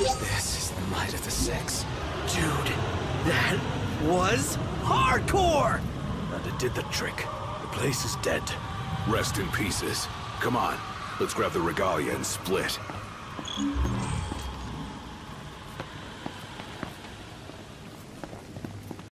This is the might of the six. Dude, that was hardcore! And it did the trick. The place is dead. Rest in pieces. Come on, let's grab the regalia and split.